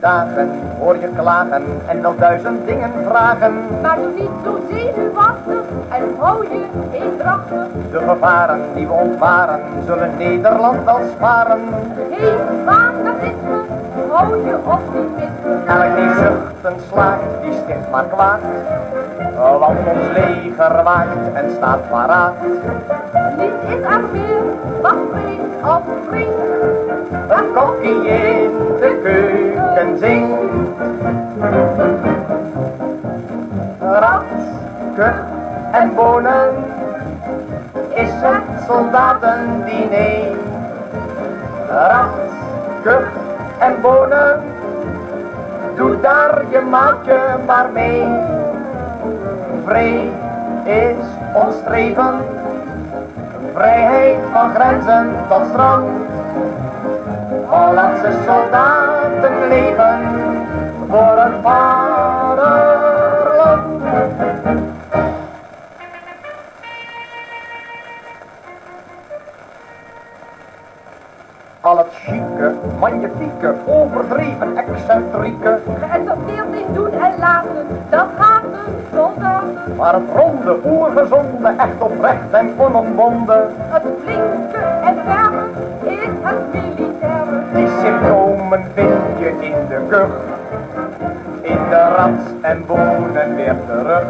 dagen hoor je klagen en nog duizend dingen vragen. Maar doe niet zo zenuwachtig en hou je eendrachtig. De gevaren die we ontwaren zullen Nederland wel sparen. Geen fanatisme, hou je optimisme. Elk die zucht en slaakt, die sticht maar kwaad. Want ons leger waakt en staat paraat. Niet is er meer of springt. Een in de keuken zingt. Kuch en bonen is het soldatendiner. Kuch en bonen, doe daar je maatje maar mee. Vrij is ons streven, vrijheid van grenzen tot strand. Hollandse soldaten leven voor het vaderland. Al het chique, magnifieke, overdreven, excentrieke, Geëxalteerd in doen en laten, dat soldaten. Maar het ronde, oergezonde, echt oprecht en onomwonden. Het flinke en verre is het militaire. Die symptomen vind je in de kuch, in de rats en bonen weer terug.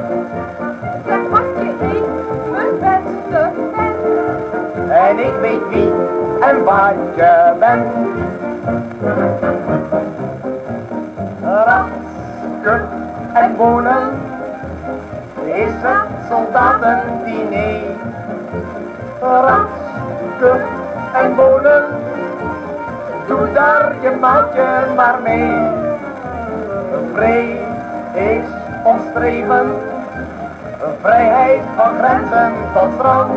Zeg wat je eet, mijn beste vent. En ik weet wie en wat je bent. Rats, kuch en bonen, is het soldatendiner. Rats, kuch en bonen, doe daar je maatje maar mee. Vrij is ons streven, vrijheid van grenzen tot strand.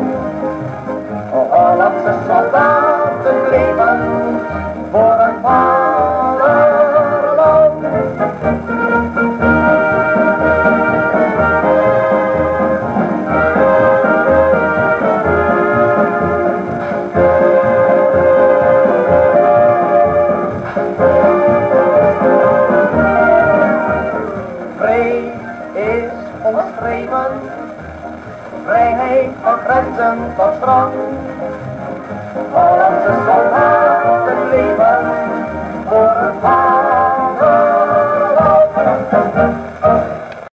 Vrijheid van grenzen tot strand. Hollandse soldaten.